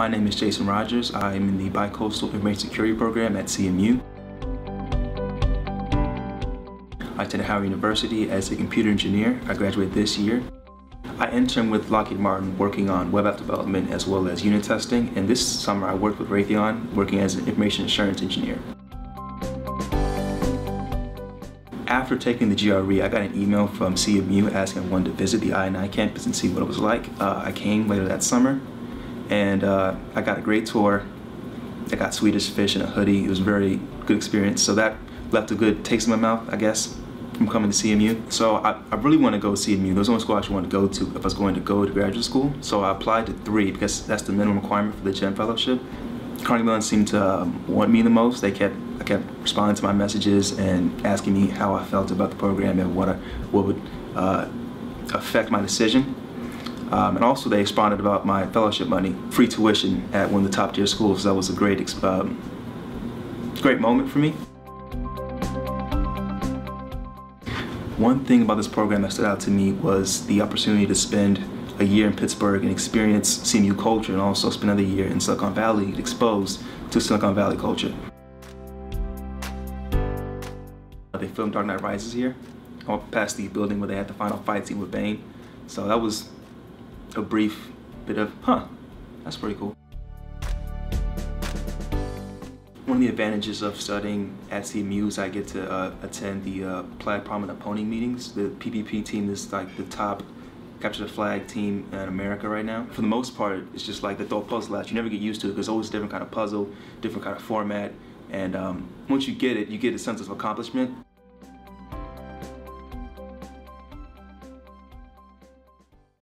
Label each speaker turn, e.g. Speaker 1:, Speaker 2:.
Speaker 1: My name is Jason Rogers. I'm in the Bicoastal Information Security Program at CMU. I attended Howard University as a computer engineer. I graduated this year. I interned with Lockheed Martin working on web app development as well as unit testing, and this summer I worked with Raytheon working as an information assurance engineer. After taking the GRE, I got an email from CMU asking wanted to visit the INI campus and see what it was like. Uh, I came later that summer, and uh, I got a great tour. I got Swedish fish and a hoodie. It was a very good experience. So that left a good taste in my mouth, I guess from coming to CMU. So I, I really want to go to CMU. Those are the schools I actually want to go to if I was going to go to graduate school. So I applied to three because that's the minimum requirement for the GEM Fellowship. Carnegie Mellon seemed to um, want me the most. They kept I kept responding to my messages and asking me how I felt about the program and what I, what would uh, affect my decision. Um, and also they responded about my fellowship money, free tuition at one of the top tier schools. That was a great, um, great moment for me. One thing about this program that stood out to me was the opportunity to spend a year in Pittsburgh and experience CMU culture and also spend another year in Silicon Valley exposed to Silicon Valley culture. They filmed Dark Knight Rises here. Walked past the building where they had the final fight scene with Bane. So that was a brief bit of, huh, that's pretty cool. One of the advantages of studying at CMU is I get to uh, attend the uh, Plaid Parliament of Pwning meetings. The PPP team is like the top capture the flag team in America right now. For the most part, it's just like the throw puzzle at. You never get used to it because always a different kind of puzzle, different kind of format. And um, once you get it, you get a sense of accomplishment.